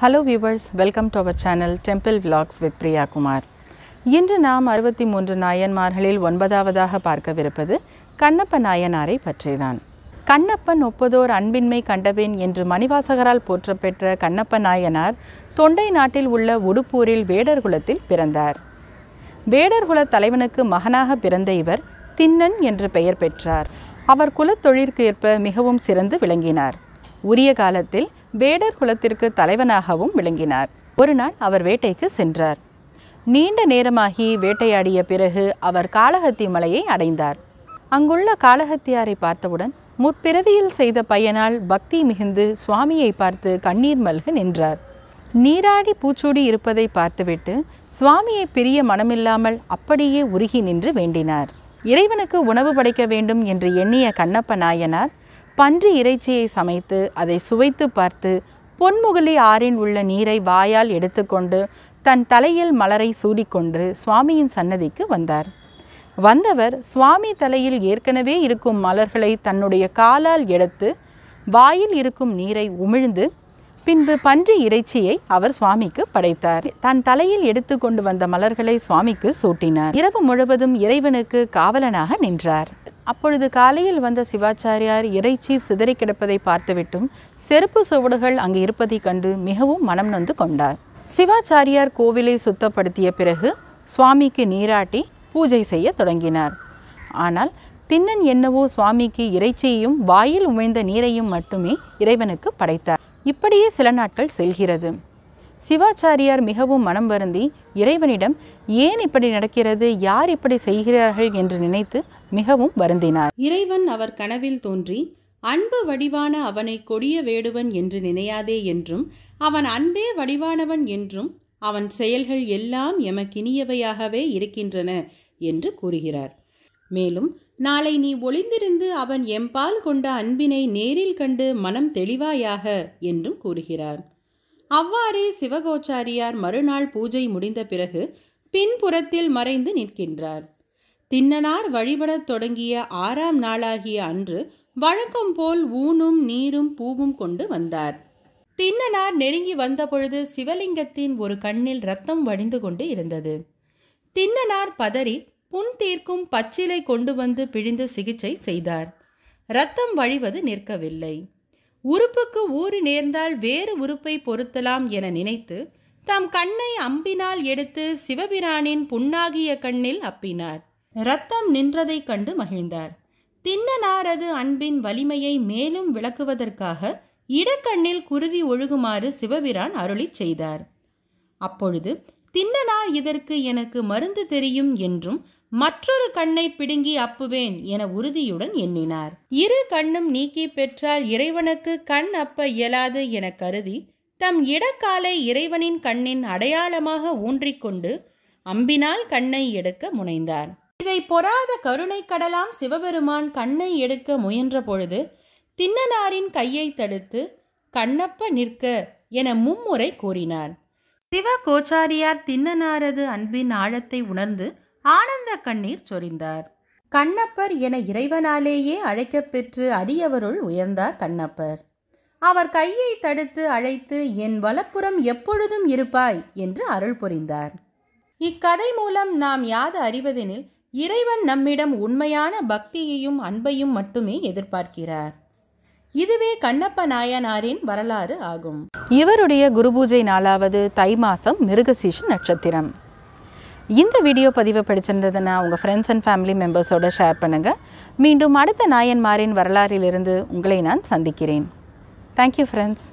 Hello viewers welcome to our channel temple vlogs with Priya Kumar இன்று நாம் அறுபத்தி மூன்று நாயன்மார்களில் ஒன்பதாவதாக பார்க்கவிருப்பது கண்ணப்ப நாயனாரை பற்றிதான். கண்ணப்பன் ஒப்பதோர் அன்பின்மை கண்டவேன் என்று மணிவாசகரால் போற்றப்பெற்ற கண்ணப்ப நாயனார் தொண்டை நாட்டில் உள்ள உடுப்பூரில் வேடர் குலத்தில் பிறந்தார். வேடர்குல தலைவனுக்கு மகனாக பிறந்த இவர் தின்னன் என்று பெயர் பெற்றார். அவர் குலத்தொழிற்கு ஏற்ப மிகவும் சிறந்து விளங்கினார். உரிய காலத்தில் வேடர் குலத்திற்கு தலைவனாகவும் விளங்கினார். ஒரு நாள் அவர் வேட்டைக்கு சென்றார். நீண்ட நேரமாகி வேட்டையாடிய பிறகு அவர் காளஹத்தி மலையை அடைந்தார். அங்குள்ள காளஹத்தியாரை பார்த்தவுடன் முற்பிறவியில் செய்த பயனால் பக்தி மிகுந்து சுவாமியை பார்த்து கண்ணீர் மல்க நின்றார். நீராடி பூச்சூடி இருப்பதை பார்த்துவிட்டு சுவாமியை பிரிய மனமில்லாமல் அப்படியே உருகி நின்று வேண்டினார். இறைவனுக்கு உணவு படைக்க வேண்டும் என்று எண்ணிய கண்ணப்ப நாயனார் பன்றி இறைச்சியை சமைத்து அதை சுவைத்து பார்த்து பொன்முகலி ஆறின் உள்ள நீரை வாயால் எடுத்துக்கொண்டு தன் தலையில் மலரை சூடிக்கொண்டு சுவாமியின் சன்னதிக்கு வந்தார். வந்தவர் சுவாமி தலையில் ஏற்கனவே இருக்கும் மலர்களை தன்னுடைய காலால் எடுத்து வாயில் இருக்கும் நீரை உமிழ்ந்து பின்பு பன்றி இறைச்சியை அவர் சுவாமிக்கு படைத்தார். தன் தலையில் எடுத்து கொண்டு வந்த மலர்களை சுவாமிக்கு சூட்டினார். இரவு முழுவதும் இறைவனுக்கு காவலனாக நின்றார். அப்பொழுது காலையில் வந்த சிவாச்சாரியார் இறைச்சி சிதறி கிடப்பதை பார்த்துவிட்டும் செருப்பு சுவடுகள் அங்கு இருப்பதைக் கண்டு மிகவும் மனம் நொந்து கொண்டார். சிவாச்சாரியார் கோவிலை சுத்தப்படுத்திய பிறகு சுவாமிக்கு நீராட்டி பூஜை செய்ய தொடங்கினார். ஆனால் திண்ணன் என்னவோ சுவாமிக்கு இறைச்சியையும் வாயில் உமிழ்ந்த நீரையும் மட்டுமே இறைவனுக்கு படைத்தார். இப்படியே சில நாட்கள் செல்கிறது. சிவாச்சாரியார் மிகவும் மனம் வருந்தி இறைவனிடம் ஏன் இப்படி நடக்கிறது? யார் இப்படி செய்கிறார்கள்? என்று நினைத்து மிகவும் வருந்தினார். இறைவன் அவர் கனவில் தோன்றி அன்பு வடிவான அவனை கொடிய வேடுவன் என்று நினையாதே என்றும் அவன் அன்பே வடிவானவன் என்றும் அவன் செயல்கள் எல்லாம் எமக்கினியவையாகவே இருக்கின்றன என்று கூறுகிறார். மேலும் நாளை நீ ஒளிந்திருந்து அவன் எம்பால் கொண்ட அன்பினை நேரில் கண்டு மனம் தெளிவாயாக என்றும் கூறுகிறார். அவ்வாறே சிவகோச்சாரியார் மறுநாள் பூஜை முடிந்த பிறகு பின்புறத்தில் மறைந்து நிற்கின்றார். தின்னனார் வழிபடத் தொடங்கிய ஆறாம் நாளாகிய அன்று வழக்கம் போல் ஊனும் நீரும் பூவும் கொண்டு வந்தார். தின்னனார் நெருங்கி வந்தபொழுது சிவலிங்கத்தின் ஒரு கண்ணில் ரத்தம் வடிந்து கொண்டு இருந்தது. தின்னனார் பதறி புண் தீர்க்கும் பச்சிலை கொண்டு வந்து பிழிந்து சிகிச்சை செய்தார். ரத்தம் வழிவது நிற்கவில்லை. உறுப்புக்கு ஊறு நேர்ந்தால் வேறு உறுப்பை பொருத்தலாம் என நினைத்து தம் கண்ணை அம்பினால் எடுத்து சிவபிரானின் புண்ணாகிய கண்ணில் அப்பினார். ரத்தம் நின்றதைக் கண்டு மகிழ்ந்தார். தின்னனாரது அன்பின் வலிமையை மேலும் விளக்குவதற்காக இடக்கண்ணில் குருதி ஒழுகுமாறு சிவபிரான் அருளிச் செய்தார். அப்பொழுது தின்னனார் இதற்கு எனக்கு மருந்து தெரியும் என்றும் மற்றொரு கண்ணை பிடுங்கி அப்புவேன் என உறுதியுடன் எண்ணினார். இரு கண்ணும் நீக்கி பெற்றால் இறைவனுக்கு கண் அப்ப இயலாது என கருதி தம் இடக்காலை இறைவனின் கண்ணின் அடையாளமாக ஊன்றிக்கொண்டு அம்பினால் கண்ணை எடுக்க முனைந்தார். இதை பொறாத கருணை கடலாம் சிவபெருமான் கண்ணை எடுக்க முயன்ற பொழுது தின்னனாரின் கையை தடுத்து கண்ணப்ப நிற்க என மும்முறை கூறினார். சிவ கோச்சாரியார் தின்னனாரது அன்பின் ஆழத்தை உணர்ந்து ஆனந்த கண்ணீர் சொரிந்தார். கண்ணப்பர் என இறைவனாலேயே அழைக்கப்பெற்று அடியவருள் உயர்ந்தார் கண்ணப்பர். அவர் கையை தடுத்து அழைத்து என் வலப்புறம் எப்பொழுதும் இருப்பாய் என்று அருள் புரிந்தார். இக்கதை மூலம் நாம் யாது அறிவதெனில் இறைவன் நம்மிடம் உண்மையான பக்தியையும் அன்பையும் மட்டுமே எதிர்பார்க்கிறார். இதுவே கண்ணப்ப நாயனாரின் வரலாறு ஆகும். இவருடைய குருபூஜை நாளாவது தை மாசம் மிருகசீஷ நட்சத்திரம். இந்த வீடியோ பதிவு பிடிச்சிருந்ததுன்னா உங்கள் ஃப்ரெண்ட்ஸ் அண்ட் ஃபேமிலி மெம்பர்ஸோட ஷேர் பண்ணுங்கள் மீண்டும் அடுத்த நாயன்மாரின் வரலாறிலிருந்து உங்களை நான் சந்திக்கிறேன். Thank you friends